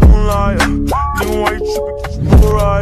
Moonlight, then why you tripping? Right.